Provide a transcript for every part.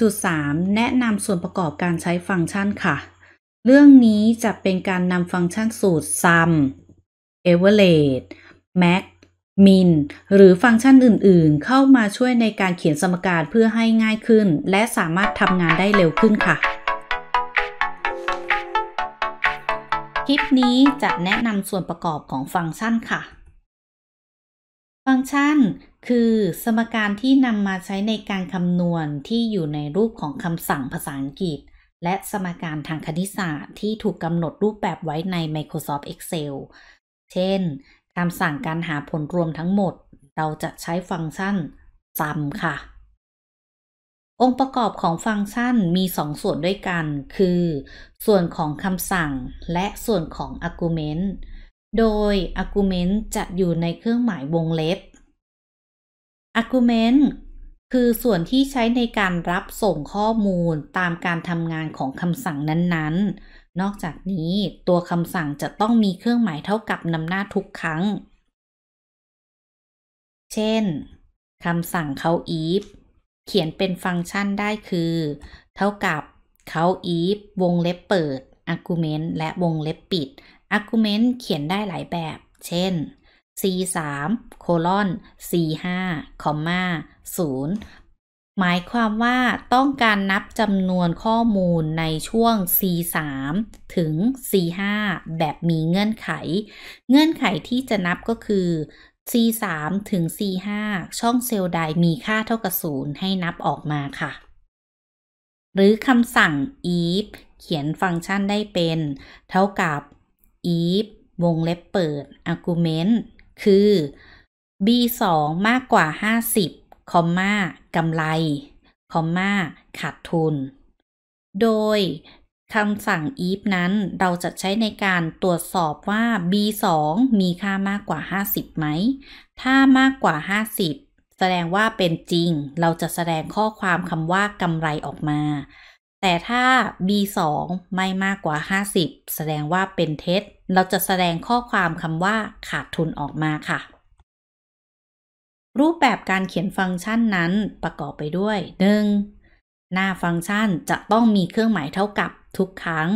3.3 แนะนำส่วนประกอบการใช้ฟังก์ชันค่ะ เรื่องนี้จะเป็นการนำฟังก์ชันสูตร sum average max min หรือฟังก์ชันอื่นๆ เข้ามาช่วยในการเขียนสมการเพื่อให้ง่ายขึ้น และสามารถทำงานได้เร็วขึ้นค่ะ คลิปนี้จะแนะนำส่วนประกอบของฟังก์ชันค่ะ ชันคือสมการที่นำมาใช้ในการคำนวณที่อยู่ในรูปของคำสั่งภาษาอังกฤษ และสมการทางคณิตศาสตร์ที่ถูกกำหนดรูปแบบไว้ใน Microsoft Excel เช่นคำสั่งการหาผลรวมทั้งหมด เราจะใช้ฟังก์ชัน sum ค่ะ องค์ประกอบของฟังก์ชันมี 2 ส่วนด้วยกัน คือ ส่วนของคำสั่งและส่วนของ argument โดย argument จะอยู่ในเครื่องหมายวงเล็บ argument คือส่วนที่ใช้ในการรับส่งข้อมูลตามการทำงานของคำสั่งนั้นๆ นอกจากนี้ตัวคำสั่งจะต้องมีเครื่องหมายเท่ากับนำหน้าทุกครั้ง เช่นคำสั่งเขา if เขียนเป็นฟังก์ชันได้คือ เท่ากับเขา if วงเล็บเปิด argument และวงเล็บปิด argument เขียนได้หลายแบบ เช่น c3 โคลอน c5 คอมมา0หมายความว่าต้องการนับจำนวนข้อมูลในช่วง c3 ถึง c5 แบบมีเงื่อนไข เงื่อนไขที่จะนับก็คือ c3 ถึง c5 ช่องเซลล์ใดมีค่าเท่ากับ 0 ให้นับออกมาค่ะ หรือคำสั่ง if เขียนฟังก์ชันได้เป็น เท่ากับ if วงเล็บเปิด argument คือ b2 มากกว่า 50คอมมากำไรคอมมาขาดทุน โดยคำสั่ง if นั้นเราจะใช้ในการตรวจสอบว่า b2 มีค่ามากกว่า 50 ไหม ถ้ามากกว่า 50 แสดงว่าเป็นจริง เราจะแสดงข้อความคำว่ากำไรออกมา แต่ถ้า b2 ไม่มากกว่า 50 แสดงว่าเป็นเท็จ เราจะแสดงข้อความคำว่าขาดทุนออกมาค่ะ รูปแบบการเขียนฟังก์ชันนั้นประกอบไปด้วย 1. หน้าฟังก์ชันจะต้องมีเครื่องหมายเท่ากับทุกครั้ง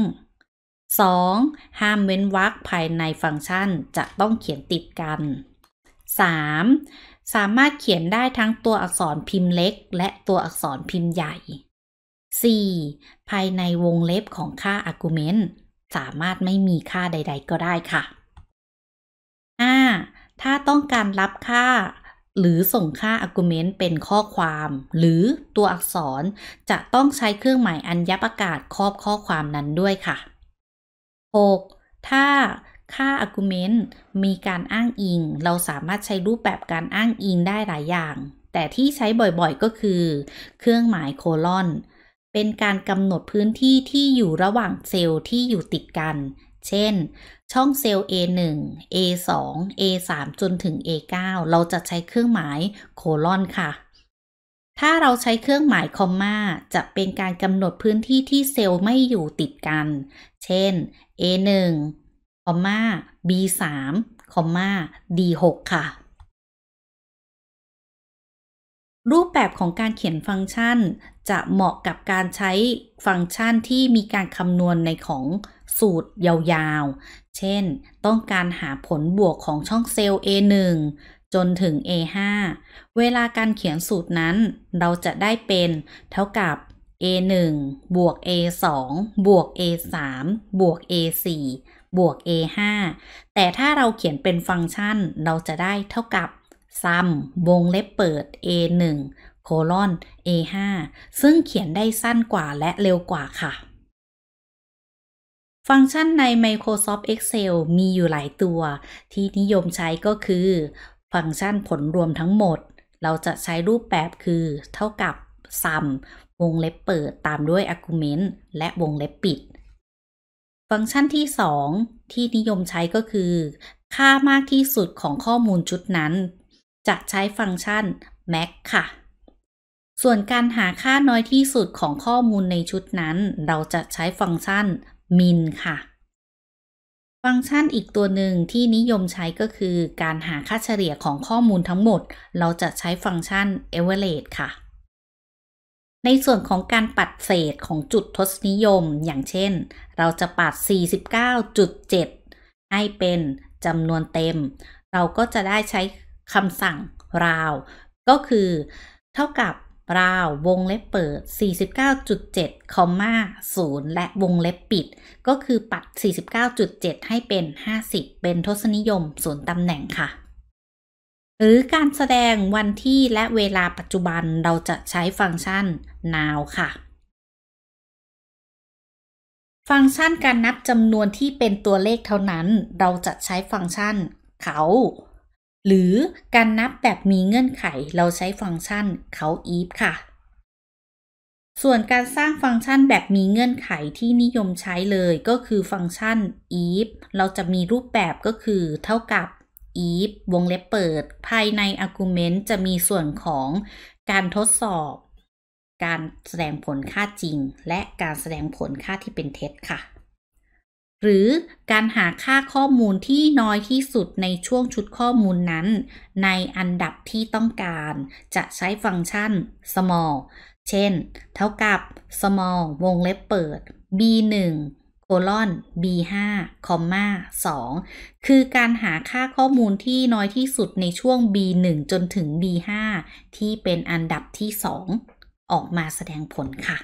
2. ห้ามเว้นวรรคภายในฟังก์ชันจะต้องเขียนติดกัน 3. สามารถเขียนได้ทั้งตัวอักษรพิมพ์เล็ก และตัวอักษรพิมพ์ใหญ่ 4. ภายในวงเล็บของค่า argument สามารถไม่มีค่าใด ๆ ก็ได้ค่ะ 5. ถ้าต้องการรับค่าหรือส่งค่า argument เป็นข้อความ หรือตัวอักษรจะต้องใช้เครื่องหมายอัญญประกาศครอบข้อความนั้นด้วยค่ะ 6. ถ้าค่า argument มีการอ้างอิง เราสามารถใช้รูปแบบการอ้างอิงได้หลายอย่าง แต่ที่ใช้บ่อยๆก็คือ เครื่องหมายโคลอน เป็นการกำหนดพื้นที่ที่อยู่ระหว่างเซลล์ที่อยู่ติดกัน เช่น ช่องเซลล์ A1 A2 A3 จนถึง A9 เราจะใช้เครื่องหมายโคลอนค่ะ ถ้าเราใช้เครื่องหมายคอมมาจะเป็นการกำหนดพื้นที่ที่เซลล์ไม่อยู่ติดกัน เช่น A1 คอมมา B3 คอมมา D6 ค่ะ รูปแบบของการเขียนฟังก์ชัน จะเหมาะกับการใช้ฟังก์ชันที่มีการคำนวณในของสูตรยาวๆ เช่น ต้องการหาผลบวกของช่องเซลล์ A1 จนถึง A5 เวลาการเขียนสูตรนั้น เราจะได้เป็นเท่ากับ A1 บวก A2 บวก A3 บวก A4 บวก A5 แต่ถ้าเราเขียนเป็นฟังก์ชัน เราจะได้เท่ากับ sum วงเล็บเปิด A1 โคลอน A5 ซึ่งเขียนได้สั้นกว่าและเร็วกว่าค่ะ ฟังก์ชันใน Microsoft Excel มีอยู่หลายตัว ที่นิยมใช้ก็คือ ฟังก์ชันผลรวมทั้งหมด เราจะใช้รูปแบบคือ เท่ากับ sum วงเล็บเปิดตามด้วย argument และวงเล็บปิด ฟังก์ชันที่ 2 ที่นิยมใช้ก็คือ ค่ามากที่สุดของข้อมูลชุดนั้น จะใช้ฟังก์ชัน max ค่ะ ส่วนการหาค่าน้อยที่สุดของข้อมูลในชุดนั้น เราจะใช้ฟังก์ชันมินค่ะ ฟังก์ชันอีกตัวหนึ่งที่นิยมใช้ก็คือ การหาค่าเฉลี่ยของข้อมูลทั้งหมด เราจะใช้ฟังก์ชัน average ค่ะในในส่วนของการปัดเศษของจุดทศนิยม อย่างเช่น เราจะปัด 49.7 ให้เป็นจำนวนเต็ม เราก็จะได้ใช้ คำสั่งราว ก็คือเท่ากับราววงเล็บเปิด 49.7คอมมา0และวงเล็บปิด ก็คือปัด 49.7 ให้เป็น 50 เป็นทศนิยมศูนย์ตำแหน่งค่ะ หรือการแสดงวันที่และเวลาปัจจุบันเราจะใช้ฟังก์ชัน now ค่ะ ฟังก์ชันการนับจำนวนที่เป็นตัวเลขเท่านั้น เราจะใช้ฟังก์ชันเขา หรือการนับแบบมีเงื่อนไขเราใช้ฟังก์ชันเขา if ค่ะ ส่วนการสร้างฟังก์ชันแบบมีเงื่อนไขที่นิยมใช้เลยก็คือฟังก์ชัน if เราจะมีรูปแบบก็คือเท่ากับ if วงเล็บเปิด ภายใน argument จะมีส่วนของการทดสอบ การแสดงผลค่าจริง และการแสดงผลค่าที่เป็นเท็จค่ะ หรือการหาค่าข้อมูลที่น้อยที่สุดในช่วงชุดข้อมูลนั้น ในอันดับที่ต้องการ จะใช้ฟังก์ชัน small เช่น เท่ากับ small วงเล็บเปิด b1 colon b5 comma 2คือการหาค่าข้อมูลที่น้อยที่สุดในช่วง b1 จนถึง b5 ที่เป็นอันดับที่ 2 ออกมาแสดงผลค่ะ